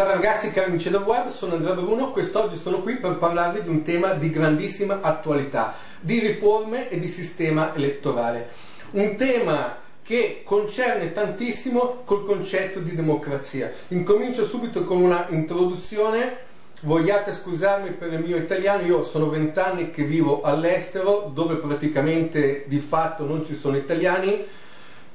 Salve ragazzi, cari amici del web, sono Andrea Bruno, quest'oggi sono qui per parlarvi di un tema di grandissima attualità, di riforme e di sistema elettorale. Un tema che concerne tantissimo col concetto di democrazia. Incomincio subito con una introduzione Vogliate scusarmi per il mio italiano, io sono vent'anni che vivo all'estero dove praticamente di fatto non ci sono italiani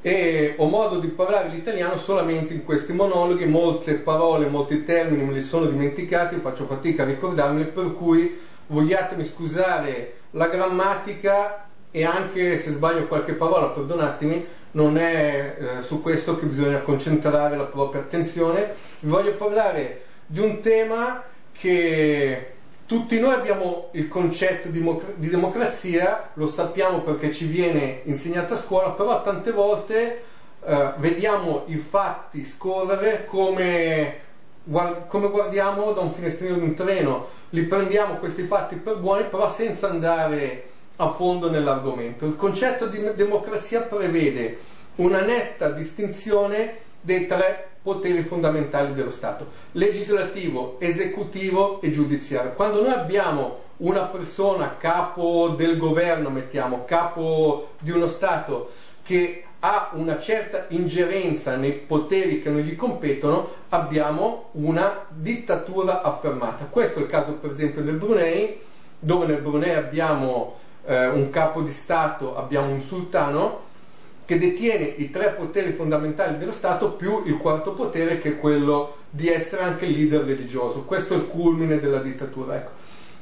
e ho modo di parlare l'italiano solamente in questi monologhi, molte parole, molti termini me li sono dimenticati, faccio fatica a ricordarmi, per cui vogliatemi scusare la grammatica e anche se sbaglio qualche parola, perdonatemi, non è eh, su questo che bisogna concentrare la propria attenzione. Vi voglio parlare di un tema che tutti noi abbiamo il concetto di, democrazia, lo sappiamo perché ci viene insegnato a scuola, però tante volte eh, vediamo i fatti scorrere come, guard- come, guardiamo da un finestrino di un treno, li prendiamo questi fatti per buoni, però senza andare a fondo nell'argomento. Il concetto di democrazia prevede una netta distinzione dei tre poteri fondamentali dello Stato, legislativo, esecutivo e giudiziario. Quando noi abbiamo una persona capo del governo, mettiamo, capo di uno Stato che ha una certa ingerenza nei poteri che non gli competono, abbiamo una dittatura affermata. Questo è il caso per esempio del Brunei, dove nel Brunei abbiamo eh, un capo di Stato, abbiamo un sultano, che detiene i tre poteri fondamentali dello Stato più il quarto potere che è quello di essere anche leader religioso. Questo è il culmine della dittatura. Ecco.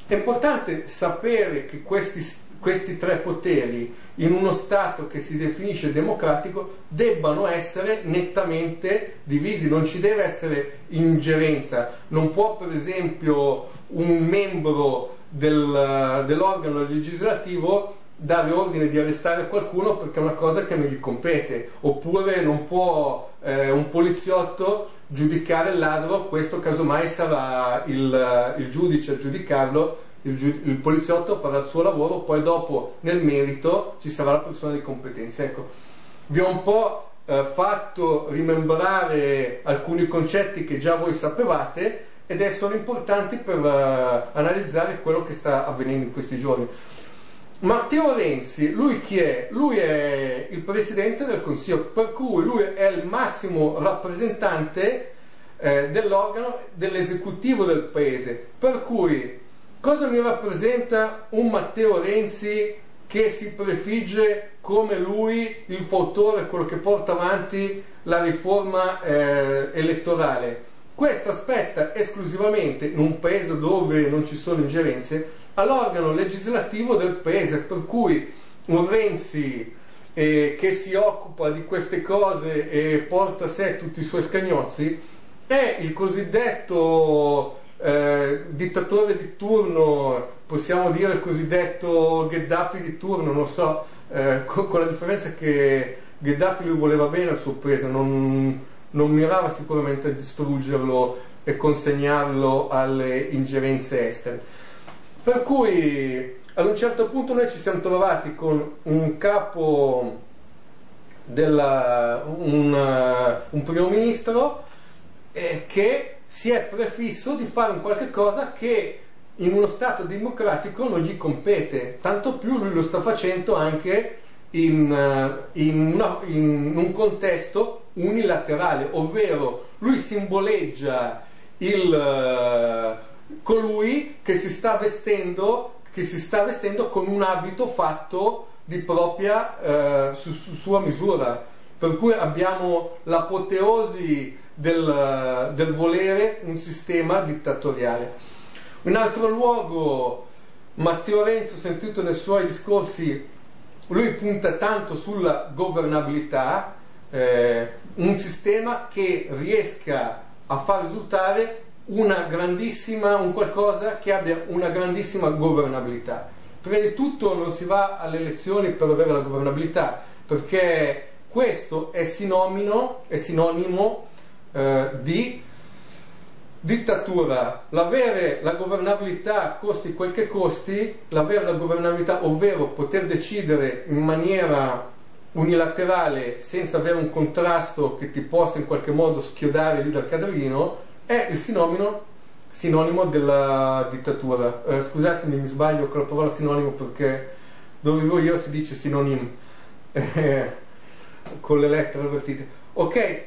È importante sapere che questi, questi tre poteri in uno Stato che si definisce democratico debbano essere nettamente divisi, non ci deve essere ingerenza, non può per esempio un membro del, dell'organo legislativo dare ordine di arrestare qualcuno perché è una cosa che non gli compete, oppure non può eh, un poliziotto giudicare il ladro, questo casomai sarà il, il giudice a giudicarlo, il, il, poliziotto farà il suo lavoro, poi dopo nel merito ci sarà la persona di competenza. Ecco, vi ho un po' eh, fatto rimembrare alcuni concetti che già voi sapevate ed sono importanti per uh, analizzare quello che sta avvenendo in questi giorni. Matteo Renzi, lui chi è? Lui è il presidente del Consiglio, per cui lui è il massimo rappresentante eh, dell'organo dell'esecutivo del paese. Per cui cosa mi rappresenta un Matteo Renzi che si prefigge come lui il fautore, quello che porta avanti la riforma eh, elettorale? Questa aspetta esclusivamente in un paese dove non ci sono ingerenze all'organo legislativo del paese, per cui un Renzi eh, che si occupa di queste cose e porta a sé tutti i suoi scagnozzi è il cosiddetto eh, dittatore di turno, possiamo dire il cosiddetto Gheddafi di turno, non so, eh, con, con, la differenza che Gheddafi lui voleva bene al suo paese, non, non mirava sicuramente a distruggerlo e consegnarlo alle ingerenze estere. Per cui ad un certo punto noi ci siamo trovati con un capo della, un, un primo ministro eh, che si è prefisso di fare un qualche cosa che in uno Stato democratico non gli compete, tanto più lui lo sta facendo anche in, uh, in, no, in un contesto unilaterale, ovvero lui simboleggia il... Colui che si sta vestendo, che si sta vestendo con un abito fatto di propria eh, su, su, sua misura. Per cui abbiamo l'apoteosi del, del volere un sistema dittatoriale. In altro luogo, Matteo Renzo, sentito nei suoi discorsi, lui punta tanto sulla governabilità, eh, un sistema che riesca a far risultare un qualcosa che abbia una grandissima governabilità. Prima di tutto non si va alle elezioni per avere la governabilità, perché questo è sinonimo, è sinonimo eh, di dittatura. L'avere la governabilità costi quel che costi, l'avere la governabilità, ovvero poter decidere in maniera unilaterale senza avere un contrasto che ti possa in qualche modo schiodare lì dal cadavino, è il sinonimo, sinonimo della dittatura. Eh, scusatemi, mi sbaglio con la parola sinonimo perché dove vivo io si dice sinonim, eh, con le lettere avvertite. Ok,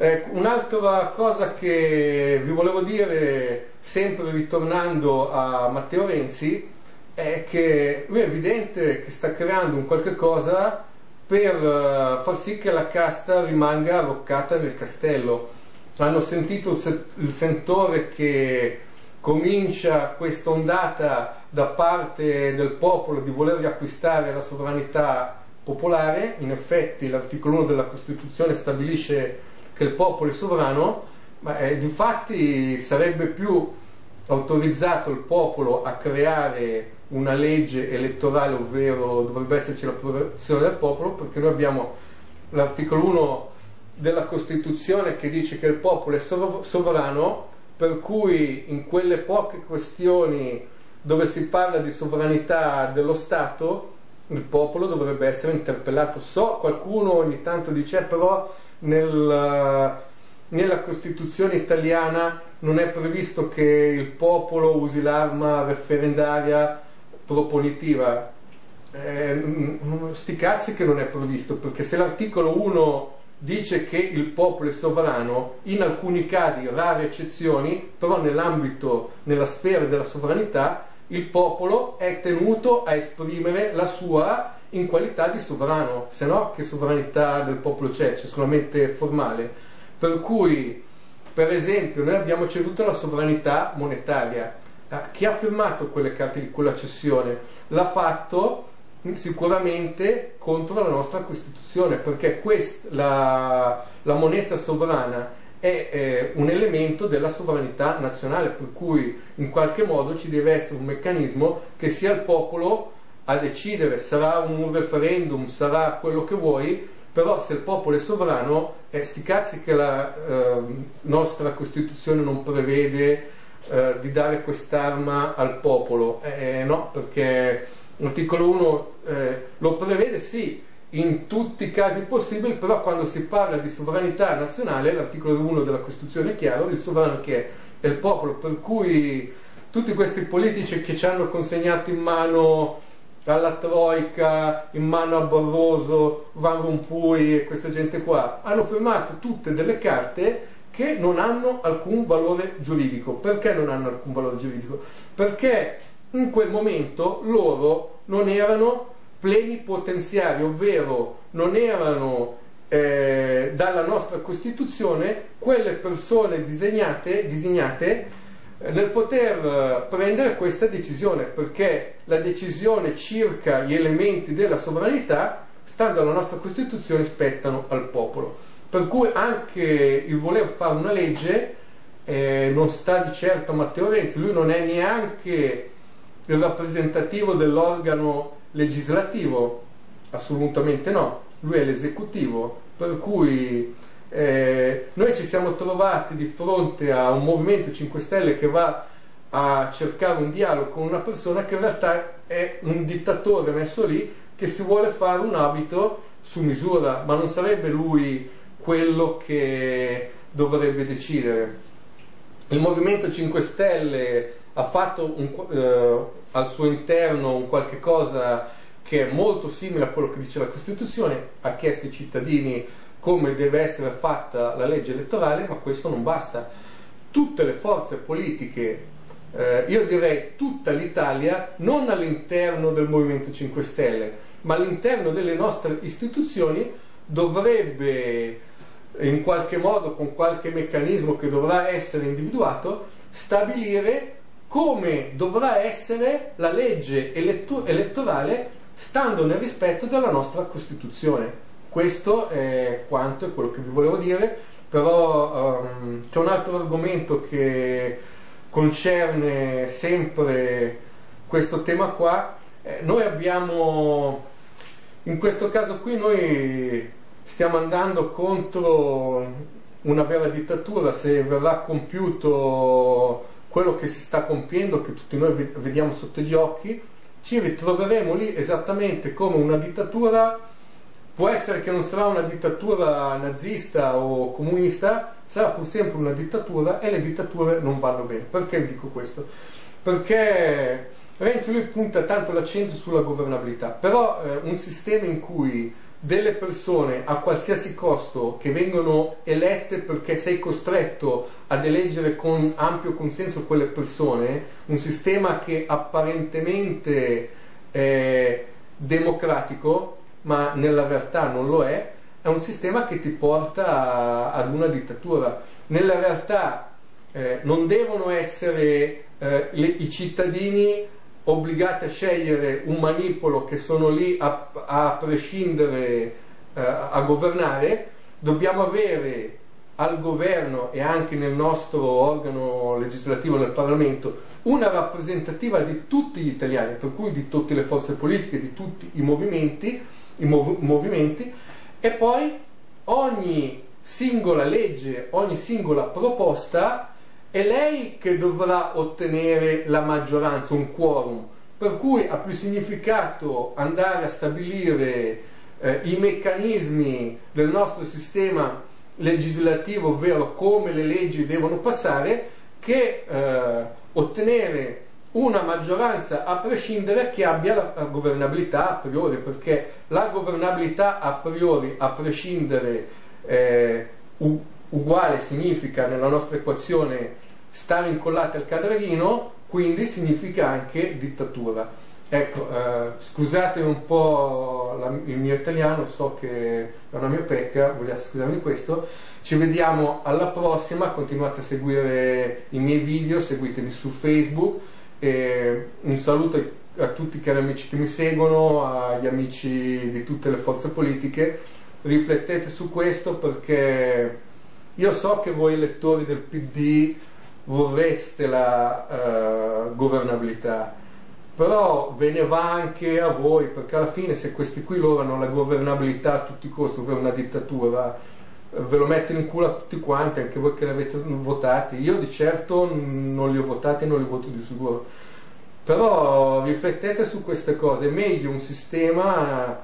eh, un'altra cosa che vi volevo dire, sempre ritornando a Matteo Renzi, è che lui è evidente che sta creando un qualche cosa per uh, far sì che la casta rimanga arroccata nel castello. Hanno sentito il, se- il sentore che comincia questa ondata da parte del popolo di voler riacquistare la sovranità popolare. In effetti l'articolo 1 della Costituzione stabilisce che il popolo è sovrano, ma eh, difatti sarebbe più autorizzato il popolo a creare una legge elettorale, ovvero dovrebbe esserci l'approvazione del popolo, perché noi abbiamo l'articolo 1 della Costituzione che dice che il popolo è sovrano, per cui in quelle poche questioni dove si parla di sovranità dello Stato, il popolo dovrebbe essere interpellato. So, qualcuno ogni tanto dice, però nel, nella Costituzione italiana non è previsto che il popolo usi l'arma referendaria proponitiva. Eh, sti cazzi che non è previsto, perché se l'articolo 1 dice che il popolo è sovrano, in alcuni casi, rare eccezioni, però nell'ambito, nella sfera della sovranità, il popolo è tenuto a esprimere la sua in qualità di sovrano, se no che sovranità del popolo c'è? C'è solamente formale. Per cui, per esempio, noi abbiamo ceduto la sovranità monetaria, Ah, chi ha firmato quelle carte di quella cessione l'ha fatto sicuramente contro la nostra Costituzione, perché quest, la, la, moneta sovrana è eh, un elemento della sovranità nazionale, per cui in qualche modo ci deve essere un meccanismo che sia il popolo a decidere, sarà un referendum, sarà quello che vuoi, però se il popolo è sovrano, eh, sti cazzi che la eh, nostra Costituzione non prevede eh, di dare quest'arma al popolo. Eh, no, perché l'articolo 1 eh, lo prevede sì in tutti i casi possibili, però quando si parla di sovranità nazionale, l'articolo 1 della Costituzione è chiaro, il sovrano che è il popolo, per cui tutti questi politici che ci hanno consegnato in mano alla Troica, in mano a Barroso, Van Rompuy e questa gente qua, hanno firmato tutte delle carte che non hanno alcun valore giuridico. Perché non hanno alcun valore giuridico? Perché in quel momento loro non erano plenipotenziari, ovvero non erano eh, dalla nostra Costituzione quelle persone disegnate, disegnate eh, nel poter eh, prendere questa decisione, perché la decisione circa gli elementi della sovranità, stando alla nostra Costituzione, spettano al popolo. Per cui anche il voler fare una legge eh, non sta di certo a Matteo Renzi, lui non è neanche il rappresentativo dell'organo legislativo, assolutamente no, lui è l'esecutivo, per cui eh, noi ci siamo trovati di fronte a un movimento 5 Stelle che va a cercare un dialogo con una persona che in realtà è un dittatore messo lì che si vuole fare un abito su misura, ma non sarebbe lui quello che dovrebbe decidere. Il Movimento 5 Stelle ha fatto un, eh, al suo interno un qualche cosa che è molto simile a quello che dice la Costituzione, ha chiesto ai cittadini come deve essere fatta la legge elettorale, ma questo non basta. Tutte le forze politiche, eh, io direi tutta l'Italia, non all'interno del Movimento 5 Stelle, ma all'interno delle nostre istituzioni, dovrebbe in qualche modo con qualche meccanismo che dovrà essere individuato, stabilire come dovrà essere la legge eletto- elettorale stando nel rispetto della nostra Costituzione. Questo è quanto è quello che vi volevo dire, però um, c'è un altro argomento che concerne sempre questo tema qua. Eh, noi abbiamo, in questo caso qui, noi stiamo andando contro una vera dittatura se verrà compiuto quello che si sta compiendo, che tutti noi vediamo sotto gli occhi, ci ritroveremo lì esattamente come una dittatura può essere che non sarà una dittatura nazista o comunista, sarà pur sempre una dittatura e le dittature non vanno bene. Perché dico questo? Perché Renzi lui punta tanto l'accento sulla governabilità, però eh, un sistema in cui delle persone a qualsiasi costo che vengono elette perché sei costretto ad eleggere con ampio consenso quelle persone, un sistema che apparentemente è democratico, ma nella realtà non lo è, è un sistema che ti porta ad una dittatura. Nella realtà eh, non devono essere eh, le, i cittadini obbligati a scegliere un manipolo che sono lì a, a prescindere eh, a governare, dobbiamo avere al governo e anche nel nostro organo legislativo, nel Parlamento, una rappresentativa di tutti gli italiani, per cui di tutte le forze politiche, di tutti i movimenti, i mov- movimenti e poi ogni singola legge, ogni singola proposta è lei che dovrà ottenere la maggioranza, un quorum, per cui ha più significato andare a stabilire eh, i meccanismi del nostro sistema legislativo, ovvero come le leggi devono passare, che eh, ottenere una maggioranza a prescindere che abbia la, governabilità a priori, perché la governabilità a priori, a prescindere, eh, uguale significa nella nostra equazione stare incollati al cadrerino, quindi significa anche dittatura. Ecco, eh, scusate un po' la, il mio italiano, so che è una mia pecca, vogliate scusarmi di questo. Ci vediamo alla prossima, continuate a seguire i miei video, seguitemi su Facebook. E un saluto a tutti i cari amici che mi seguono, agli amici di tutte le forze politiche. Riflettete su questo perché io so che voi lettori del PD vorreste la uh, governabilità, però ve ne va anche a voi, perché alla fine se questi qui loro hanno la governabilità a tutti i costi, ovvero una dittatura, ve lo mettono in culo a tutti quanti, anche voi che li avete votati. Io di certo non li ho votati e non li voto di sicuro. Però riflettete su queste cose, è meglio un sistema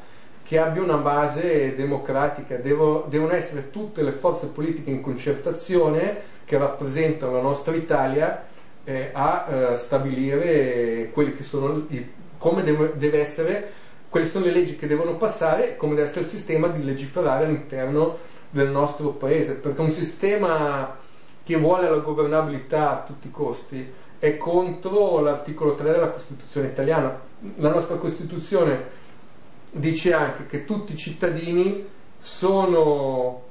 che abbia una base democratica, Devo, devono essere tutte le forze politiche in concertazione che rappresentano la nostra Italia eh, a eh, stabilire quelli che sono i, come deve, deve, essere, quali sono le leggi che devono passare, come deve essere il sistema di legiferare all'interno del nostro paese, perché un sistema che vuole la governabilità a tutti i costi è contro l'articolo 3 della Costituzione italiana. La nostra Costituzione dice anche che tutti i cittadini sono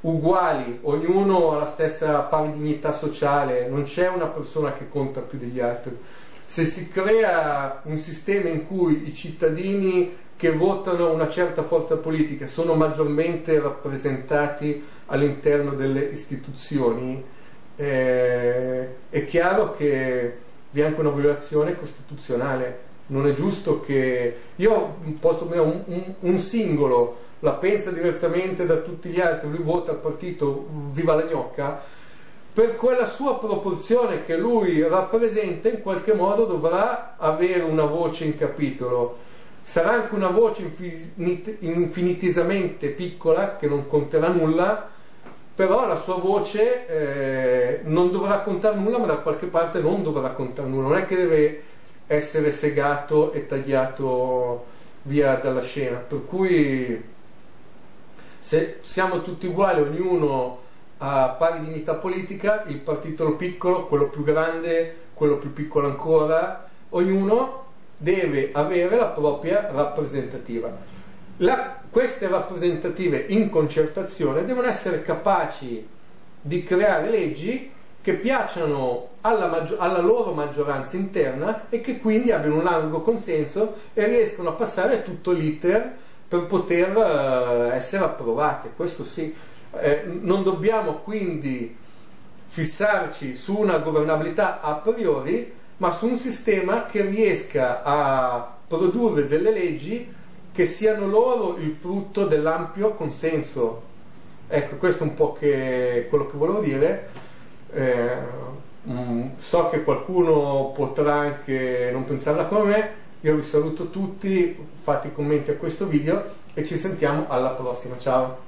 uguali, ognuno ha la stessa pari dignità sociale, non c'è una persona che conta più degli altri. Se si crea un sistema in cui i cittadini che votano una certa forza politica sono maggiormente rappresentati all'interno delle istituzioni, eh, è chiaro che vi è anche una violazione costituzionale. Non è giusto che io posso un, un, un singolo la pensa diversamente da tutti gli altri, lui vota il partito Viva la gnocca, per quella sua proporzione che lui rappresenta in qualche modo dovrà avere una voce in capitolo. Sarà anche una voce infinitisamente piccola che non conterà nulla, però la sua voce eh, non dovrà contare nulla, ma da qualche parte non dovrà contare nulla. Non è che deve essere segato e tagliato via dalla scena. Per cui se siamo tutti uguali, ognuno ha pari dignità politica, il partito piccolo, quello più grande, quello più piccolo ancora, ognuno deve avere la propria rappresentativa. La, queste rappresentative in concertazione devono essere capaci di creare leggi che piacciono alla, alla, loro maggioranza interna e che quindi abbiano un largo consenso e riescono a passare tutto l'iter per poter uh, essere approvate, questo sì. Eh, non dobbiamo quindi fissarci su una governabilità a priori, ma su un sistema che riesca a produrre delle leggi che siano loro il frutto dell'ampio consenso. Ecco, questo è un po' che, quello che volevo dire. Eh, mm, so che qualcuno potrà anche non pensarla come me, io vi saluto tutti, fate i commenti a questo video e ci sentiamo alla prossima. Ciao!